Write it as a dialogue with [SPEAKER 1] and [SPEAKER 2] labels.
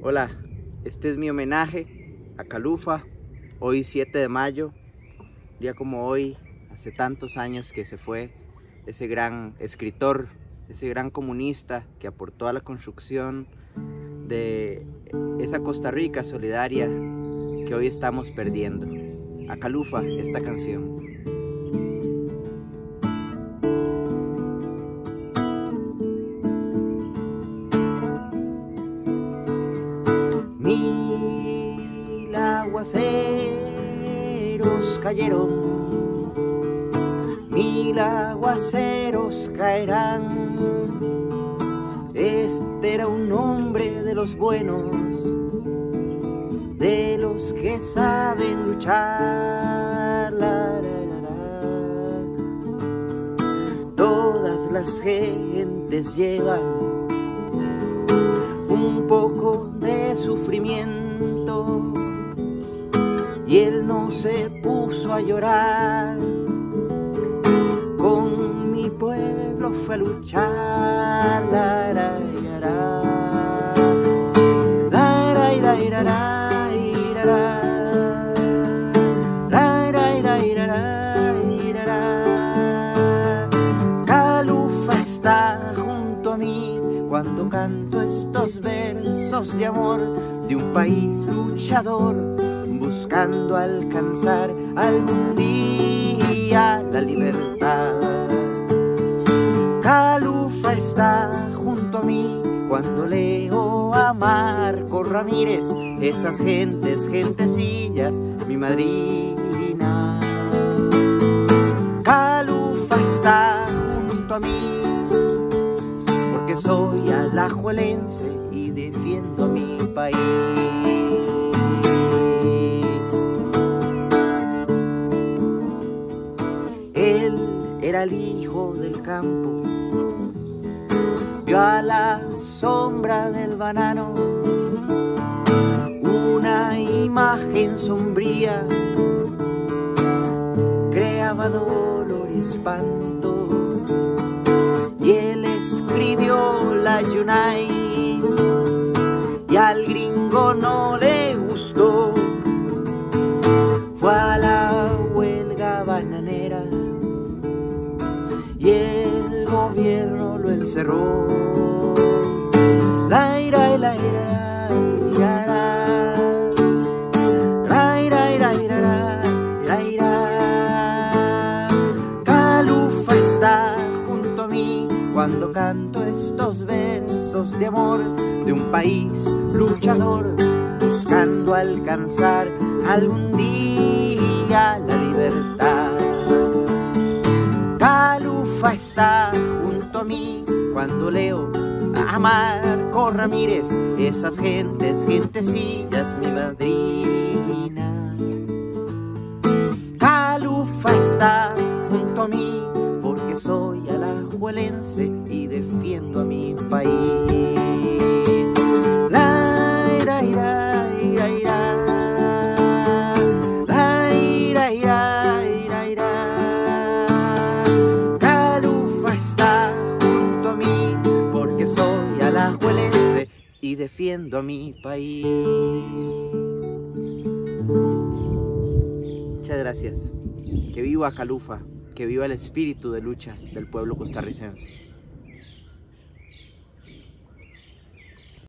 [SPEAKER 1] Hola, este es mi homenaje a Calufa, hoy 7 de mayo, día como hoy, hace tantos años que se fue ese gran escritor, ese gran comunista que aportó a la construcción de esa Costa Rica solidaria que hoy estamos perdiendo. A Calufa, esta canción. Aguaceros cayeron, mil aguaceros caerán. Este era un hombre de los buenos, de los que saben luchar. Todas las gentes llevan un poco de sufrimiento y él no se puso a llorar. Con mi pueblo fue a luchar. La, la, la, la, cuando canto estos versos de amor de un país luchador buscando alcanzar algún día la libertad. Calufa está junto a mí cuando leo a Marco Ramírez, esas gentes, gentecillas, mi madrina. Calufa está junto a mí porque soy alajuelense y defiendo mi país. Era el hijo del campo, vio a la sombra del banano una imagen sombría, creaba dolor y espanto. Y él escribió la Yunay y al gringo no le encerró. La ira, la ira, la ira, ira, ira, la ira. Calufa está junto a mí cuando canto estos versos de amor de un país luchador buscando alcanzar algún día la libertad. Esas gentes, gentecillas, mi madrina. Calufa está junto a mí porque soy alajuelense y defiendo a mi país. Y defiendo a mi país. Muchas gracias. Que viva Calufa, que viva el espíritu de lucha del pueblo costarricense.